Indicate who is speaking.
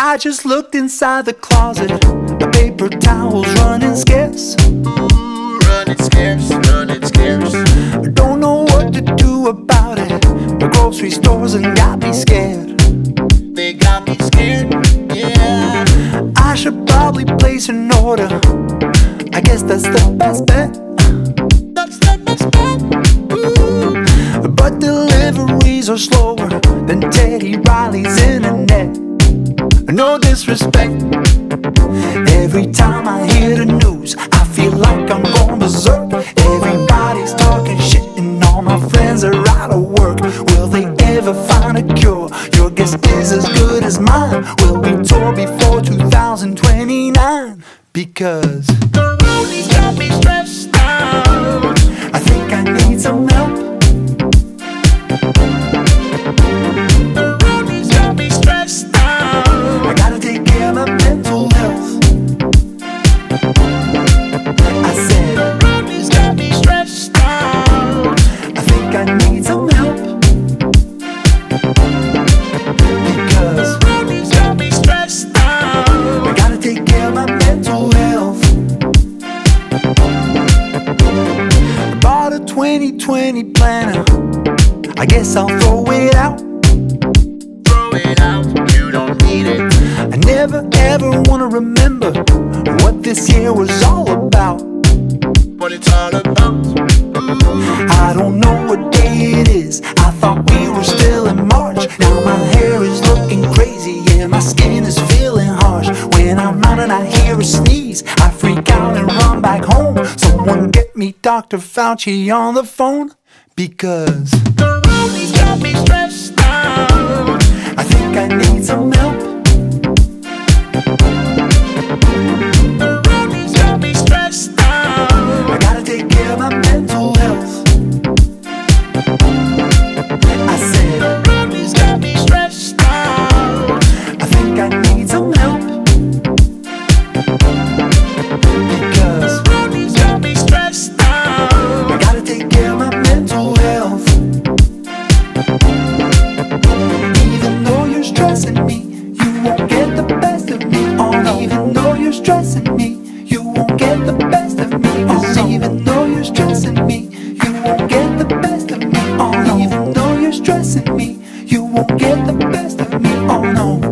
Speaker 1: I just looked inside the closet. The paper towels running scarce.
Speaker 2: Running scarce, running scarce.
Speaker 1: Don't know what to do about it. The grocery stores and got me scared.
Speaker 2: They got me scared, yeah.
Speaker 1: I should probably place an order. I guess that's the best bet.
Speaker 2: That's the best bet. Ooh.
Speaker 1: But deliveries are slower than Teddy Riley's internet. No disrespect. Every time I hear the news, I feel like I'm going berserk. Everybody's talking shit, and all my friends are out of work. Will they ever find a cure? Your guess is as good as mine. Will we tour before 2029? Because
Speaker 2: The 'Roni's got me stressed out.
Speaker 1: I think I need some help. 2020 planner. I guess I'll throw it out.
Speaker 2: Throw it out, you don't need it.
Speaker 1: I never ever wanna remember what this year was all about.
Speaker 2: What it's all about.
Speaker 1: I don't know what day it is. I thought we were still in March. Now my hair is looking crazy, yeah, my skin is feeling harsh. When I'm out and I hear a sneeze, I freak out and run back home. Someone get me Dr. Fauci on the phone because no.